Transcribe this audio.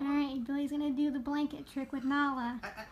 Nala. Alright, Billy's gonna do the blanket trick with Nala. I, I.